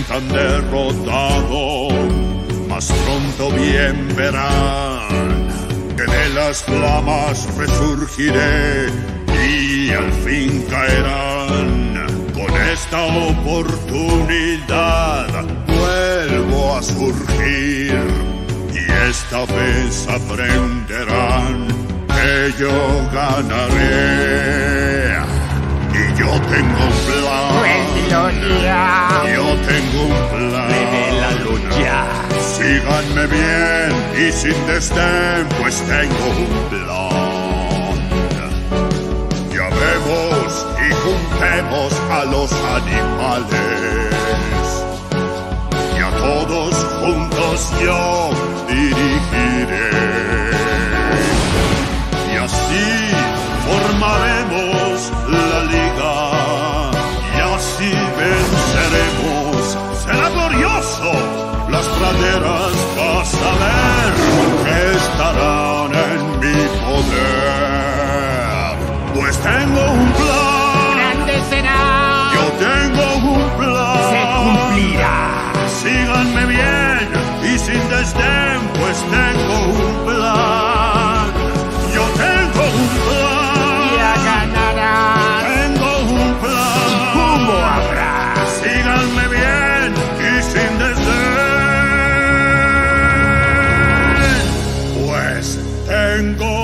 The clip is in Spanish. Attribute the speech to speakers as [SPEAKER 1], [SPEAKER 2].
[SPEAKER 1] sientan derrotado, más pronto bien verán que de las flamas resurgiré y al fin caerán. Con esta oportunidad vuelvo a surgir y esta vez aprenderán que yo ganaré. Yo tengo un plan.
[SPEAKER 2] Revélalo ya.
[SPEAKER 1] Síganme bien y sin desdén, pues tengo un plan. Llamemos y juntemos a los animales. Y a todos juntos yo dirigiré. Y así formaremos a ver que estarán en mi poder. Pues tengo un plan. tengo